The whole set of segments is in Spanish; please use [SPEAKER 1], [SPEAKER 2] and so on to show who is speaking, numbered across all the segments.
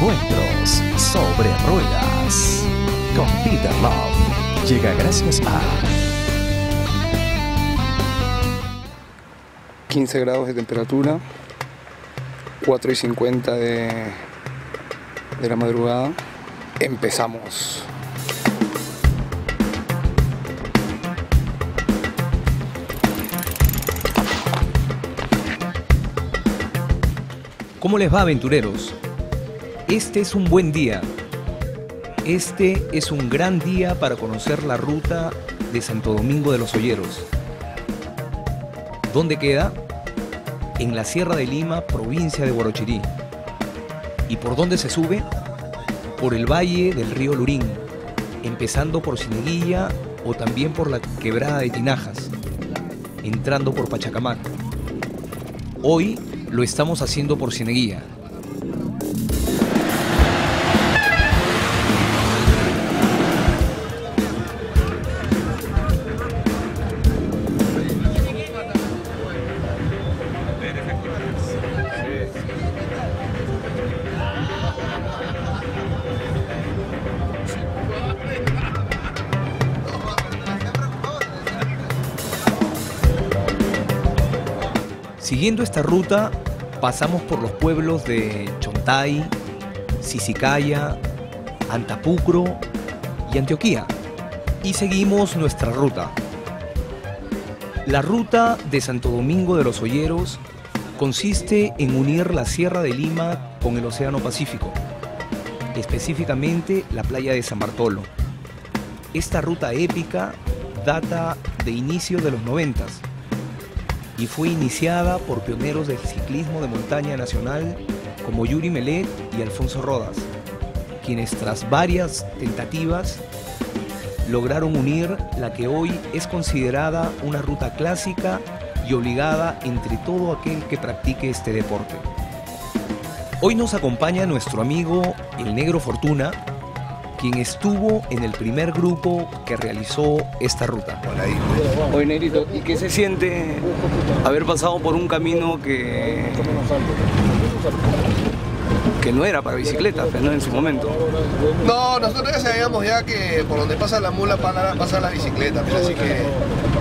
[SPEAKER 1] Encuentros sobre ruedas con Peter Love llega gracias a
[SPEAKER 2] 15 grados de temperatura, 4 y 50 de, de la madrugada. Empezamos.
[SPEAKER 3] ¿Cómo les va, aventureros? Este es un buen día. Este es un gran día para conocer la ruta de Santo Domingo de los Olleros. ¿Dónde queda? En la Sierra de Lima, provincia de Guarochirí. ¿Y por dónde se sube? Por el valle del río Lurín, empezando por Cineguilla o también por la quebrada de Tinajas, entrando por Pachacamac. Hoy lo estamos haciendo por Cineguía. Siguiendo esta ruta, pasamos por los pueblos de Chontay, Sisicaya, Antapucro y Antioquía. Y seguimos nuestra ruta. La ruta de Santo Domingo de los Olleros consiste en unir la Sierra de Lima con el Océano Pacífico, específicamente la playa de San Bartolo. Esta ruta épica data de inicio de los noventas y fue iniciada por pioneros del ciclismo de montaña nacional como Yuri Melet y Alfonso Rodas, quienes tras varias tentativas lograron unir la que hoy es considerada una ruta clásica y obligada entre todo aquel que practique este deporte. Hoy nos acompaña nuestro amigo el Negro Fortuna, quien estuvo en el primer grupo que realizó esta ruta.
[SPEAKER 2] Oye, Negrito, ¿y qué se siente haber pasado por un camino que, que no era para bicicletas, pues, ¿no? en su momento?
[SPEAKER 4] No, nosotros ya sabíamos ya que por donde pasa la mula pasa la bicicleta, pero así que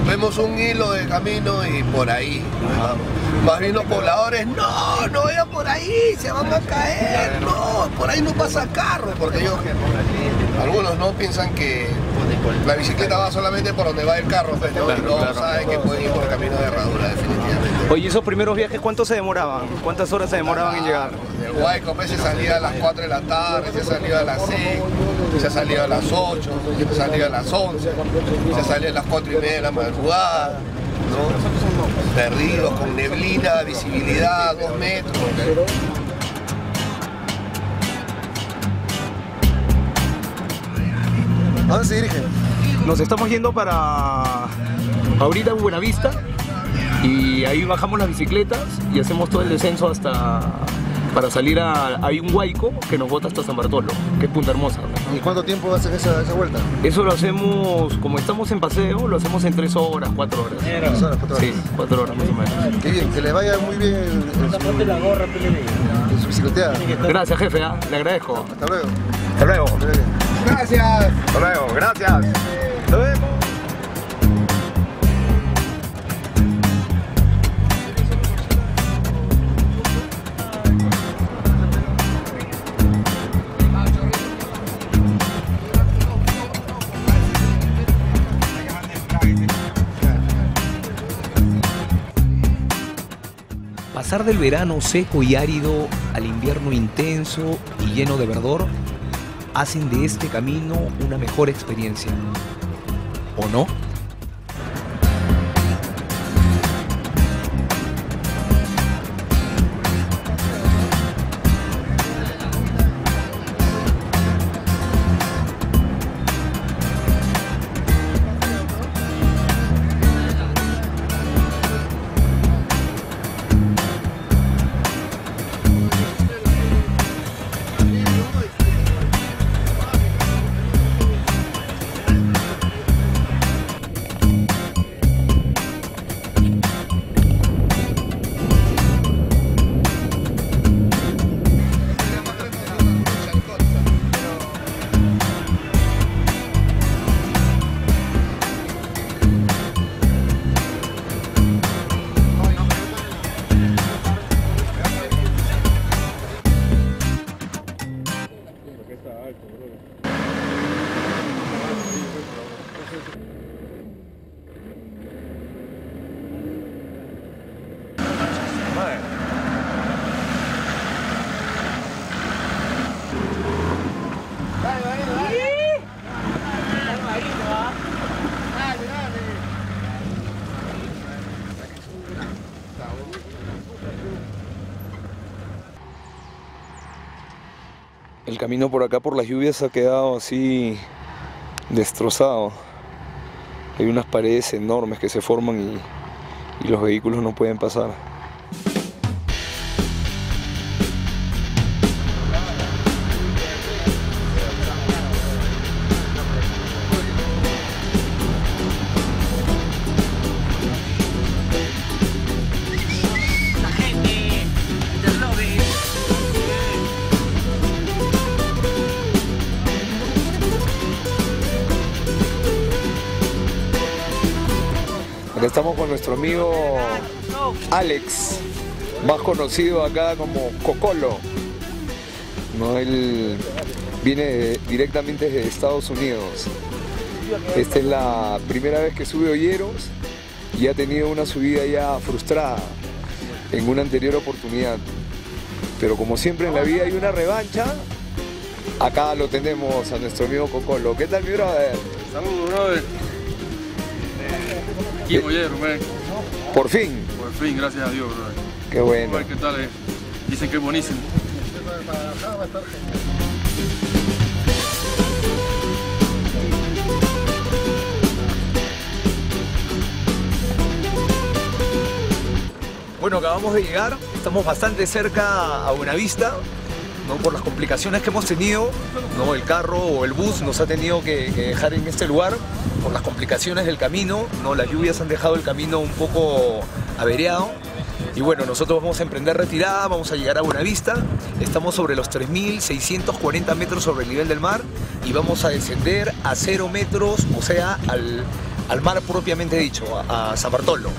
[SPEAKER 4] vemos un hilo de camino y por ahí. vamos. Más bien los pobladores, no, no vayan por ahí, se van a caer, no, por ahí no pasa carro, porque ellos, algunos no piensan que la bicicleta va solamente por donde va el carro, pues, ¿no?
[SPEAKER 2] Claro,
[SPEAKER 4] y no
[SPEAKER 2] claro.
[SPEAKER 4] saben que pueden ir por el camino de herradura, definitivamente.
[SPEAKER 2] Oye, ¿esos primeros viajes cuánto se demoraban? ¿Cuántas horas se demoraban en llegar?
[SPEAKER 4] El Guayco pues, se salía a las 4 de la tarde, se salía a las 6, se salía a las 8, se salía a las 11, se salía a las 4 y media de la madrugada, ¿no? Perdidos, con neblina, visibilidad, 2 metros.
[SPEAKER 5] ¿A dónde se dirigen?
[SPEAKER 2] Nos estamos yendo para ahorita en Buenavista y ahí bajamos las bicicletas y hacemos todo el descenso hasta para salir a hay un huaico que nos bota hasta San Bartolo, que es Punta Hermosa.
[SPEAKER 5] ¿Y cuánto tiempo hacen esa, esa vuelta?
[SPEAKER 2] Eso lo hacemos, como estamos en paseo, lo hacemos en tres horas, cuatro horas.
[SPEAKER 5] Tres horas, cuatro horas.
[SPEAKER 2] Sí, cuatro horas más o menos.
[SPEAKER 5] Qué bien, que le vaya muy bien en, en su, en su bicicleteada.
[SPEAKER 2] Gracias jefe, ¿ah? le agradezco.
[SPEAKER 5] Hasta luego.
[SPEAKER 2] Hasta luego.
[SPEAKER 4] Gracias.
[SPEAKER 2] Hasta luego, gracias.
[SPEAKER 3] Pasar del verano seco y árido al invierno intenso y lleno de verdor hacen de este camino una mejor experiencia. ¿O no? El camino por acá por las lluvias ha quedado así destrozado. Hay unas paredes enormes que se forman y, y los vehículos no pueden pasar. Estamos con nuestro amigo Alex, más conocido acá como Cocolo. No, él viene directamente desde Estados Unidos. Esta es la primera vez que sube Olleros y ha tenido una subida ya frustrada en una anterior oportunidad. Pero como siempre en la vida hay una revancha, acá lo tenemos a nuestro amigo Cocolo. ¿Qué tal mi brother?
[SPEAKER 6] Saludos, brother. Aquí.
[SPEAKER 3] Por fin,
[SPEAKER 6] Por fin, gracias a Dios, brother.
[SPEAKER 3] qué bueno.
[SPEAKER 6] A ver qué tal es. Dicen que es buenísimo.
[SPEAKER 3] Bueno, acabamos de llegar, estamos bastante cerca a Buenavista, ¿no? por las complicaciones que hemos tenido, ¿no? el carro o el bus nos ha tenido que, que dejar en este lugar las complicaciones del camino, ¿no? las lluvias han dejado el camino un poco averiado. Y bueno, nosotros vamos a emprender retirada, vamos a llegar a Buenavista, estamos sobre los 3.640 metros sobre el nivel del mar y vamos a descender a 0 metros, o sea, al, al mar propiamente dicho, a, a San Bartolo.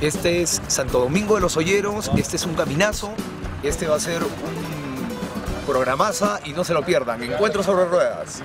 [SPEAKER 3] Este es Santo Domingo de los Olleros, este es un caminazo, este va a ser un programaza y no se lo pierdan. Encuentro sobre ruedas.